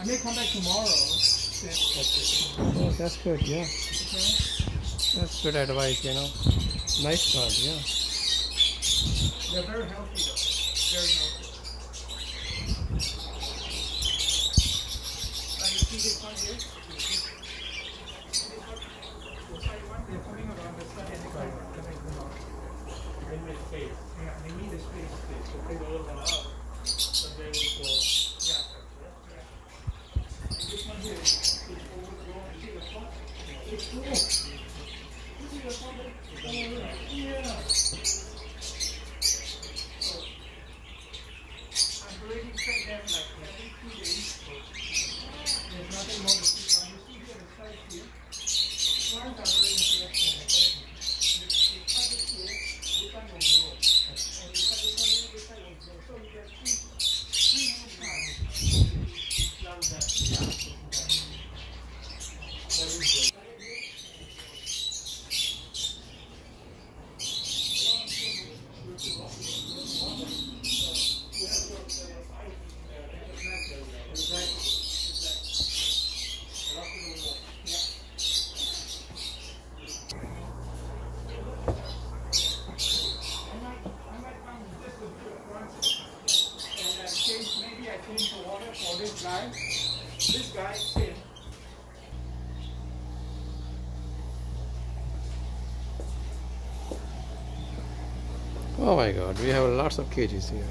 I may come back tomorrow. Oh, that's good. Yeah, that's good advice. You know, nice plant. Yeah. They're very healthy though. Very healthy. Out. They need space. They go them out, then they will go. Yeah. And this one here is overgrown. You see the spot? It's cool. You see the spot there? Oh, yeah. Yeah. So, I'm already fed them like every two days. There's nothing more to see. Uh, You see here the side here. Plants are very interesting. Okay? You, you cut it here, this one will grow. And you cut this one here, this one will grow. So you get three, three new plants. Plant that, yeah. That is good. And I change, maybe I change the water for this guy. This guy Oh my God, we have lots of cages here.